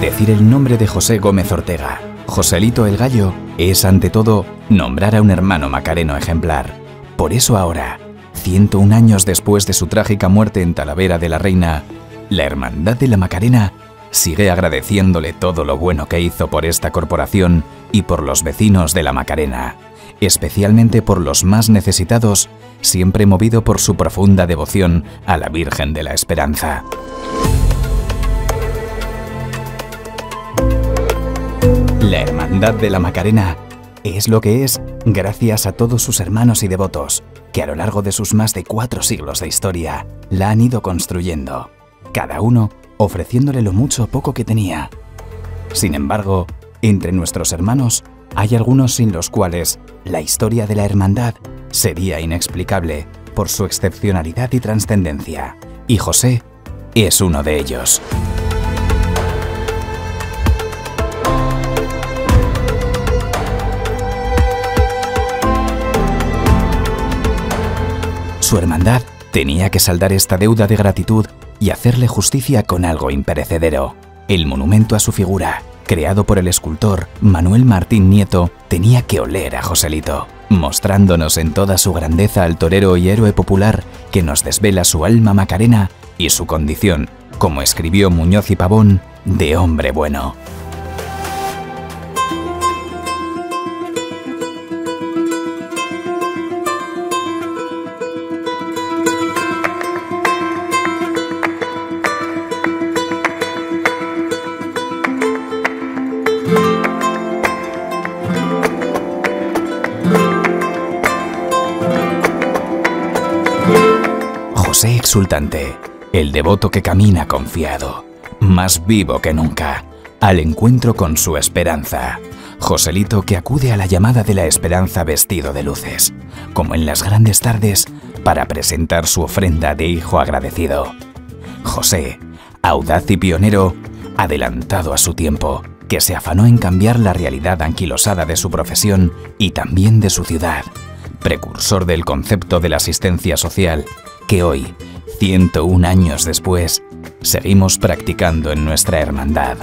Decir el nombre de José Gómez Ortega, Joselito el Gallo, es ante todo nombrar a un hermano macareno ejemplar. Por eso ahora, 101 años después de su trágica muerte en Talavera de la Reina, la Hermandad de la Macarena sigue agradeciéndole todo lo bueno que hizo por esta corporación y por los vecinos de la Macarena, especialmente por los más necesitados, siempre movido por su profunda devoción a la Virgen de la Esperanza. La Hermandad de la Macarena es lo que es gracias a todos sus hermanos y devotos, que a lo largo de sus más de cuatro siglos de historia la han ido construyendo, cada uno ofreciéndole lo mucho o poco que tenía. Sin embargo, entre nuestros hermanos hay algunos sin los cuales la historia de la hermandad sería inexplicable por su excepcionalidad y trascendencia, y José es uno de ellos. Su hermandad tenía que saldar esta deuda de gratitud y hacerle justicia con algo imperecedero. El monumento a su figura, creado por el escultor Manuel Martín Nieto, tenía que oler a Joselito, mostrándonos en toda su grandeza al torero y héroe popular que nos desvela su alma macarena y su condición, como escribió Muñoz y Pavón, de hombre bueno. Exultante, el devoto que camina confiado, más vivo que nunca, al encuentro con su esperanza. Joselito que acude a la llamada de la esperanza vestido de luces, como en las grandes tardes, para presentar su ofrenda de hijo agradecido. José, audaz y pionero, adelantado a su tiempo, que se afanó en cambiar la realidad anquilosada de su profesión y también de su ciudad, precursor del concepto de la asistencia social, que hoy, 101 años después, seguimos practicando en nuestra hermandad.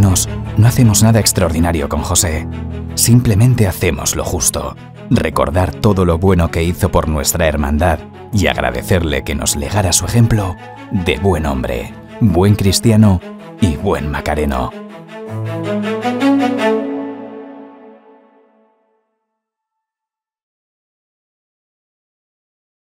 No hacemos nada extraordinario con José. Simplemente hacemos lo justo. Recordar todo lo bueno que hizo por nuestra hermandad y agradecerle que nos legara su ejemplo de buen hombre, buen cristiano y buen macareno.